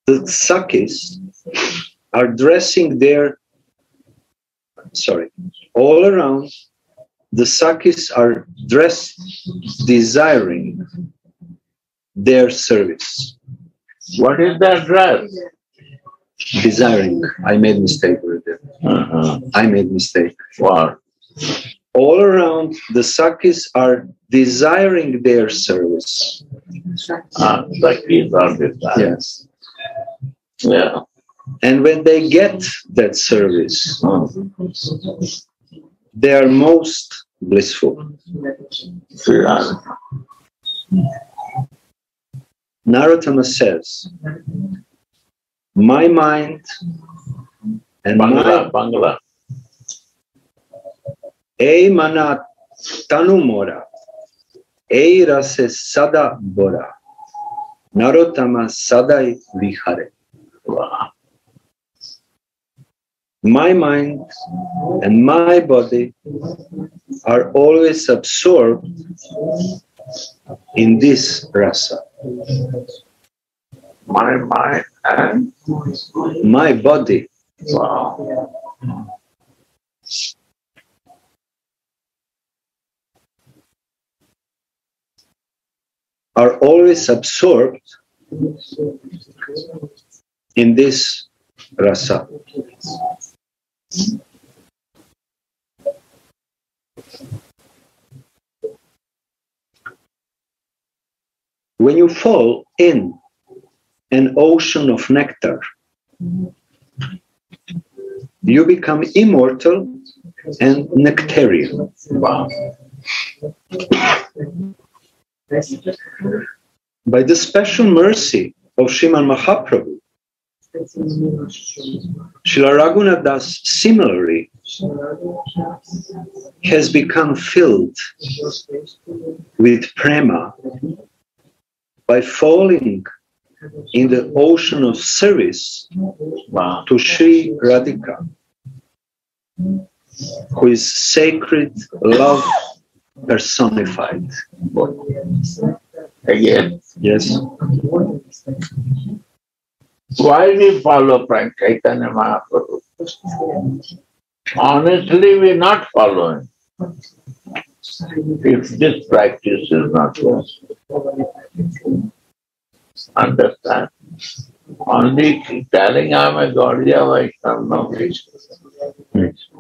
the Sakhis are dressing their, sorry, all around, the Sakhis are dressed desiring their service.
What is that dress?
Desiring. I made mistake with it.
Uh-huh.
I made mistake.
What?
All around, the Sakhis are desiring their service.
Ah, the keys are this.
Yes.
Yeah.
And when they get that service, they are most blissful.
Yeah.
Narottama says, My mind and
Bangla,
my
Bangla.
ei mana tanumora, ei rase sada bora, Narottama sadai vihare.
Wow.
My mind and my body are always absorbed in this rasa.
My mind and
My body
wow.
are always absorbed in this rasa. When you fall in an ocean of nectar, you become immortal and nectarian.
Wow.
By the special mercy of Sriman Mahaprabhu, Srila Raghunath Das similarly has become filled with prema by falling in the ocean of service
Wow.
to Sri Radhika, who is sacred love personified.
Again,
Yes.
why we follow Frank Chaitanya Mahaprabhu? Honestly, we're not following. If this practice is not there. Understand? Only telling I'm a Gaudiya Vaishnava, no.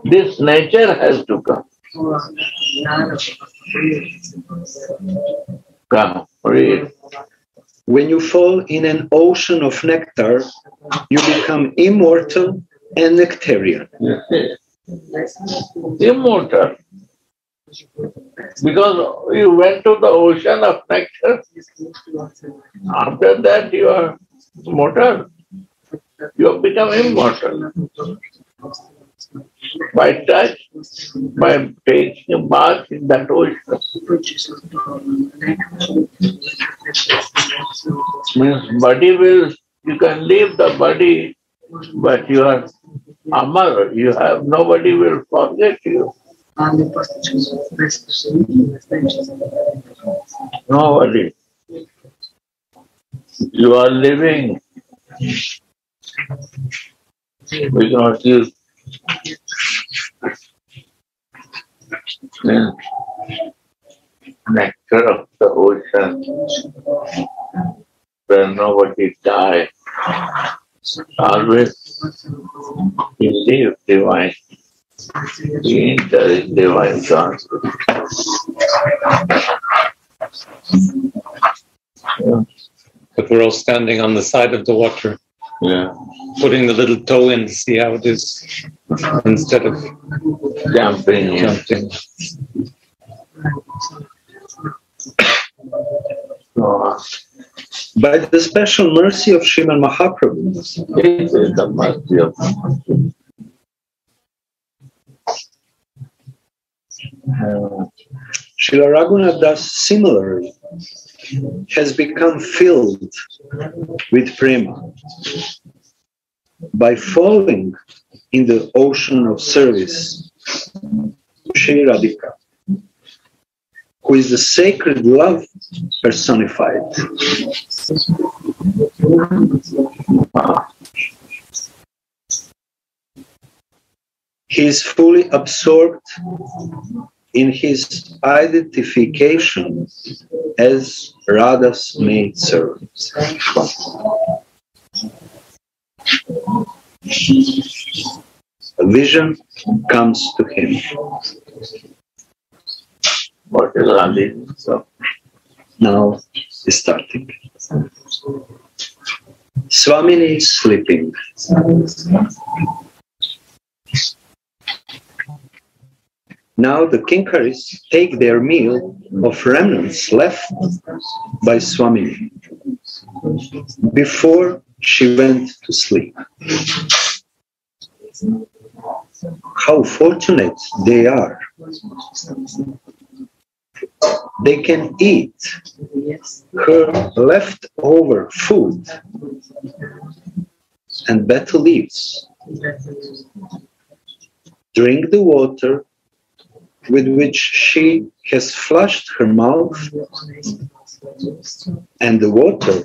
This nature has to come. Come, read.
When you fall in an ocean of nectar, you become immortal and nectarian.
See. Immortal. Because you went to the ocean of nectar, after that you are mortal. You have become immortal. By touch, by taking a bath in that ocean. Means body will, you can leave the body, but you are Amar, you have, nobody will forget you. Nobody. You are living. We cannot use the nectar of the ocean where nobody died. Always live divine. You enter in divine consciousness. Yeah.
But we're all standing on the side of the water,
Yeah.
putting the little toe in to see how it is instead of
Jumping
jumping.
So,
By the special mercy of Sriman Mahaprabhu,
this is the mercy of Uh,
Srila Raghunath Das similarly has become filled with prema by falling in the ocean of service, Shri Radhika, who is the sacred love personified. He is fully absorbed in his identification as Radha's maid servant. A vision comes to him. Now is starting. Swamini is sleeping. Now the Kinkaris take their meal of remnants left by Swamini before she went to sleep. How fortunate they are. They can eat her leftover food and betel leaves. Drink the water with which she has flushed her mouth and the water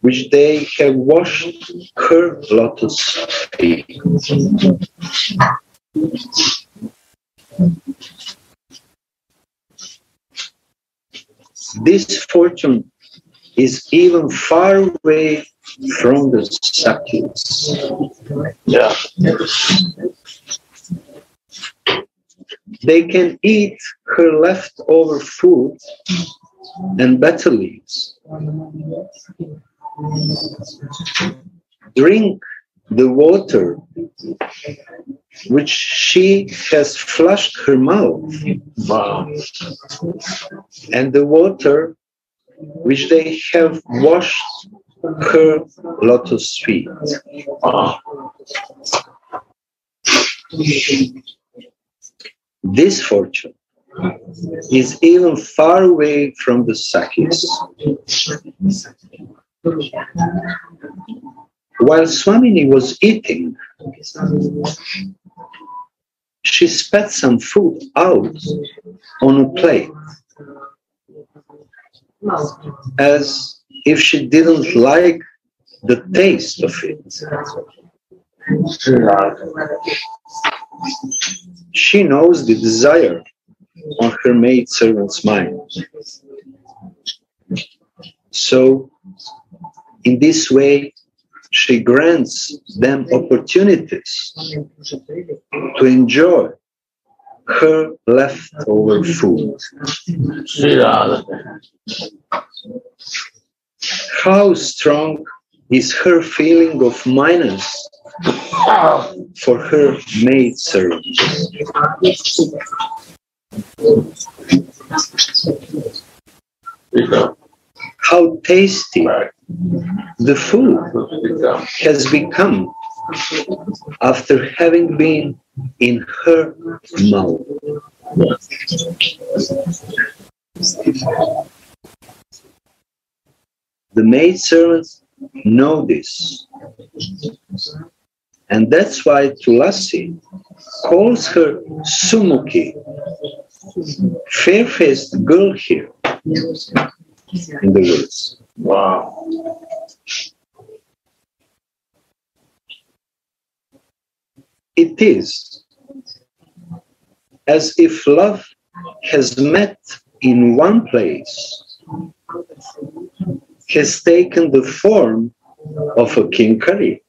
which they have washed her lotus feet. This fortune is even far away from the Sakhis.
yeah.
They can eat her leftover food and betel leaves. Drink the water which she has flushed her mouth and the water which they have washed her lotus feet. This fortune is even far away from the Sakhis. While Swamini was eating, she spat some food out on a plate as if she didn't like the taste of it. She knows the desire on her maid servant's mind. So, in this way, she grants them opportunities to enjoy her leftover food. How strong is her feeling of minus for her maid servant? How tasty the food has become after having been in her mouth. The maid servants know this. And that's why Tulasi calls her Sumukhi, fair faced girl here in the woods.
wow.
It is as if love has met in one place, has taken the form of a kinkari,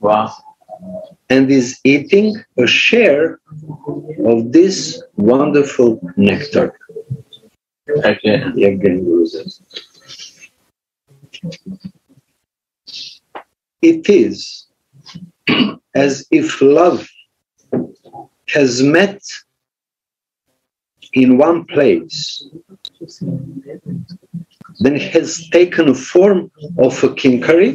Wow.
and is eating a share of this wonderful nectar.
Again.
Again. It is as if love has met in one place, then it has taken form of a kinkari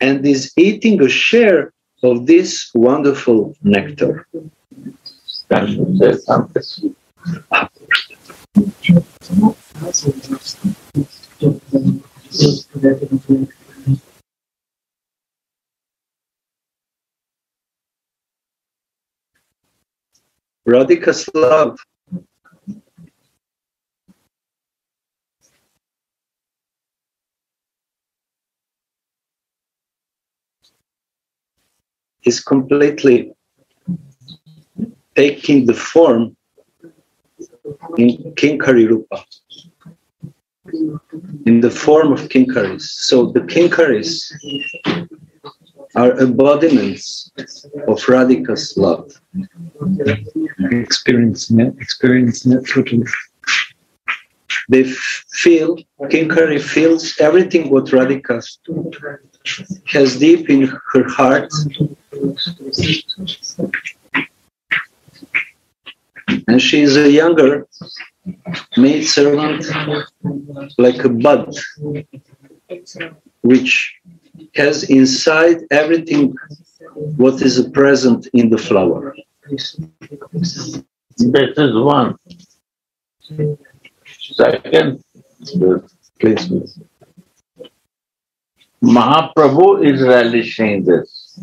and is eating a share of this wonderful nectar. Radhika's love is completely taking the form in Kinkari Rupa, in the form of Kinkaris. So the Kinkaris are embodiments of Radhika's love.
Experiencing it, experiencing it totally.
They feel, Kinkari feels everything what Radhika has deep in her heart and she is a younger maid servant like a bud which has inside everything what is present in the flower
This is one. Second,
please.
Mahaprabhu is relishing this.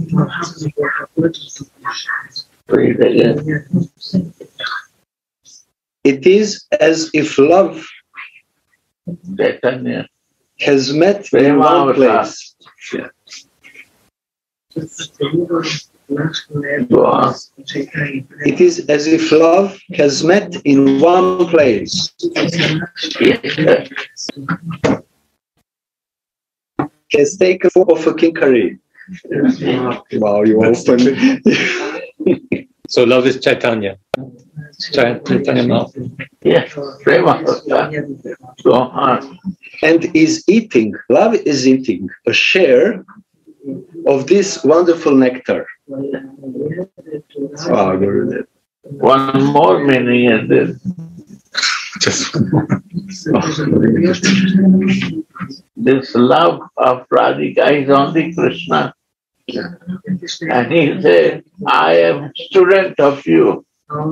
Read again.
it is as if love has met in one place it is as if love has met in one place. Has taken form of a kinkari wow you open
So love is Chaitanya. Chaitanya Mahaprabhu.
Yes. Prema avatar. Go
and is eating, love is eating a share of this wonderful nectar. Wow, Gurudev.
One more meaning and then
Just
this love of Radhika is only Krishna. And he said, I am student of you.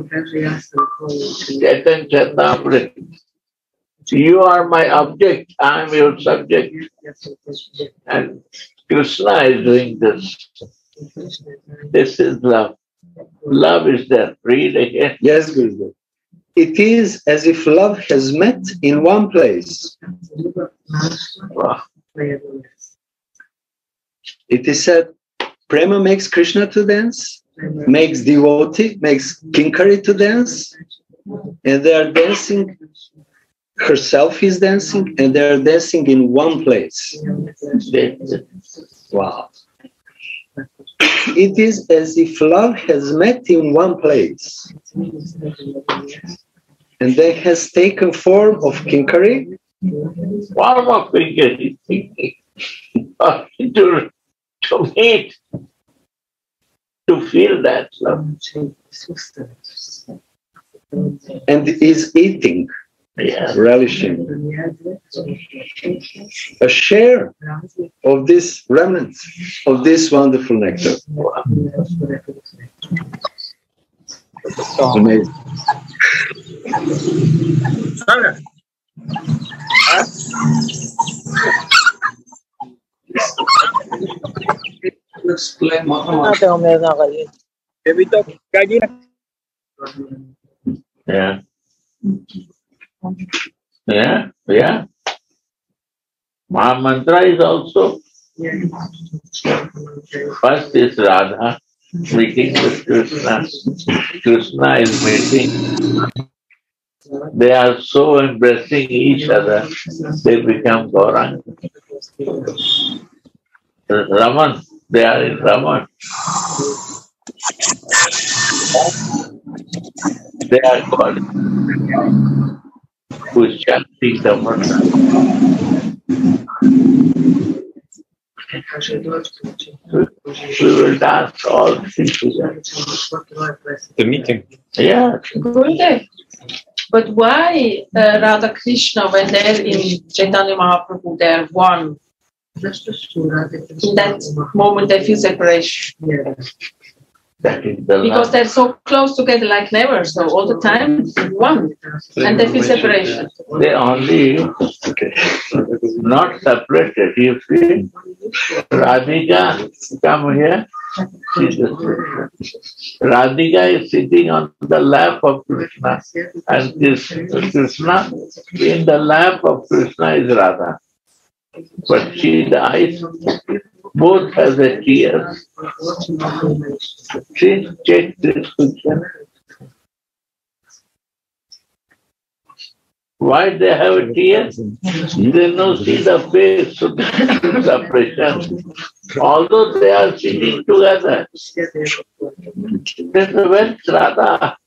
Chaitanya Chaitanya. You are my object, I am your subject. And Krishna is doing this. This is love. Love is there. Read again.
Yes, Gurudev. It is as if love has met in one place. It is said, Prema makes Krishna to dance, makes devotee, makes Kinkari to dance, and they are dancing. Herself is dancing, and they are dancing in one place. Wow. It is as if love has met in one place and that has taken form of Kinkari
Form of thinking. to, to meet, to feel that love.
and is eating,
Yeah.
relishing a share of this remnant of this wonderful nectar. Amazing.
Yeah. Yeah, yeah. Mahamantra is also first is Radha meeting with Krishna. Krishna is meeting. They are so embracing each other, they become Gauranga. Raman, they are in Raman. They are God who is chanting the mantra. We will dance all three together.
the meeting.
Yeah,
Gurudev, but why uh, Radha Krishna, when they're in Chaitanya Mahaprabhu, they're one? In that moment, they feel separation.
That is the
Because they're so close together like never, so all the time one. And they feel separation.
They only not separated. You see, Radhika, come here. See. Radhika is sitting on the lap of Krishna, and this Krishna in the lap of Krishna is Radha. But she, eyes, both has a tears. See, check this picture. Why they have tears? They no see the face, so separation. Although they are sitting together, that's when Radha